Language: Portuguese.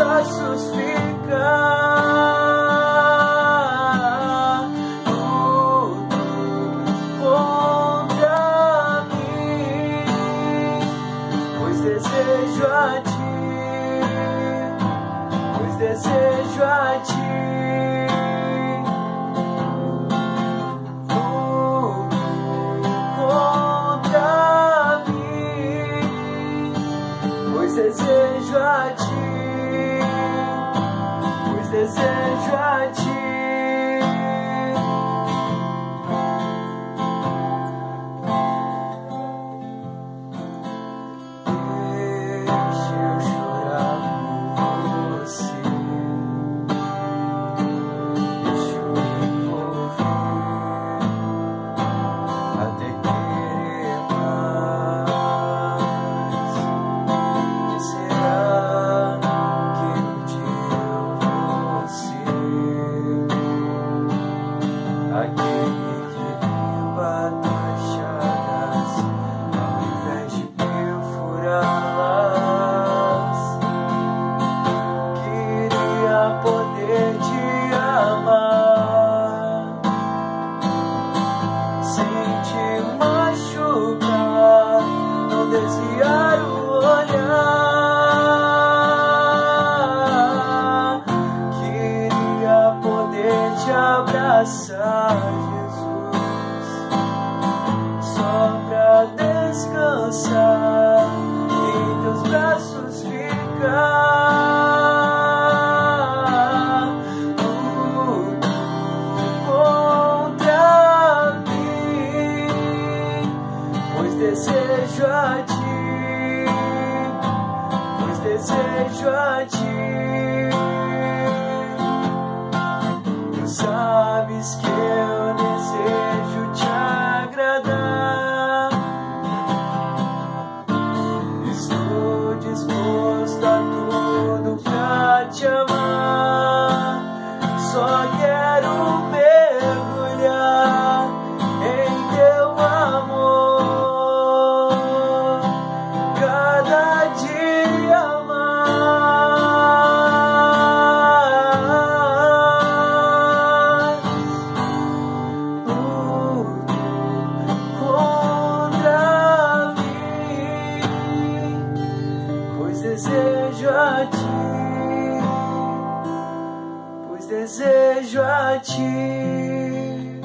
braços ficar tudo contra mim, pois desejo a ti, pois desejo a ti. Desejo a ti, pois desejo a desviar o olhar. Queria poder te abraçar, desejo a ti. Sabes que eu desejo te agradar. Estou disposto a tudo pra te amar. Só quero desejo a ti.